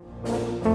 you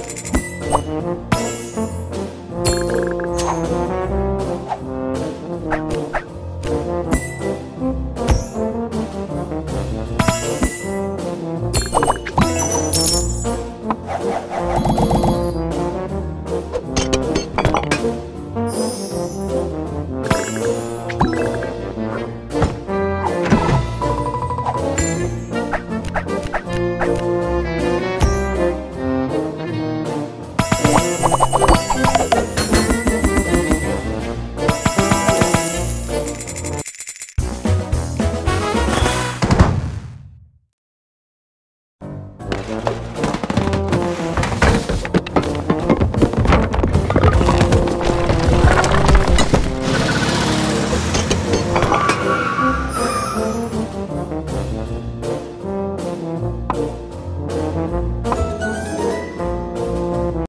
Mm-hmm.